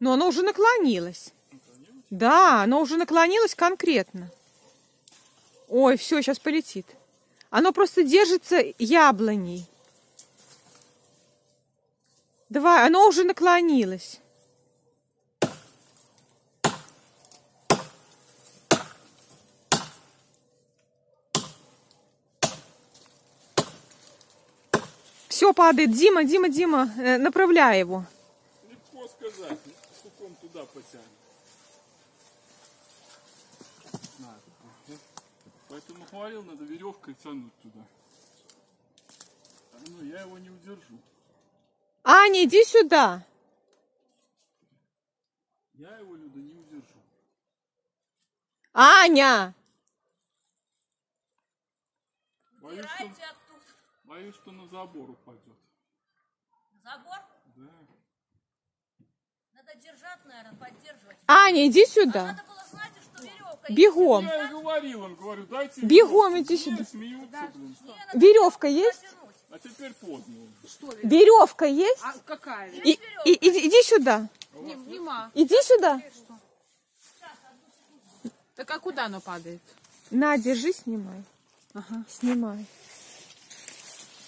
Но оно уже наклонилось. Да, оно уже наклонилось конкретно. Ой, все, сейчас полетит. Оно просто держится яблоней. Давай, оно уже наклонилось. Все падает. Дима, Дима, Дима, э, направляй его. Легко сказать, суком туда потянет. Поэтому говорил, надо веревкой тянуть туда. А ну, я его не удержу. Аня, иди сюда. Я его, Люда, не удержу. Аня! Боюсь, что, боюсь, что на забор упадет. Забор Да. надо держать, наверное, поддерживать. Аня, иди сюда. Надо было знать, что веревка. Бегом. Я и говорил, он говорю, дайте Бегом иди сюда. Смеются. Веревка есть? А теперь поздно. уже. Веревка есть? А какая? И, и- и- иди сюда. Не, нема. Иди сюда. Так а куда оно падает? На, держи, снимай. Ага. Снимай.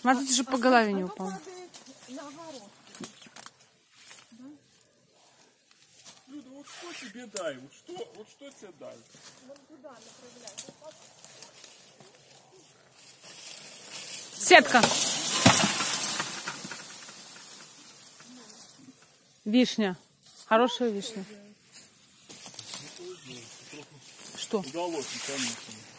Смотрите, же по голове не упал. Люда, вот что тебе дай? Вот что, вот что тебе дай? Сетка. Вишня. Хорошая вишня. Что? Удалось, конечно.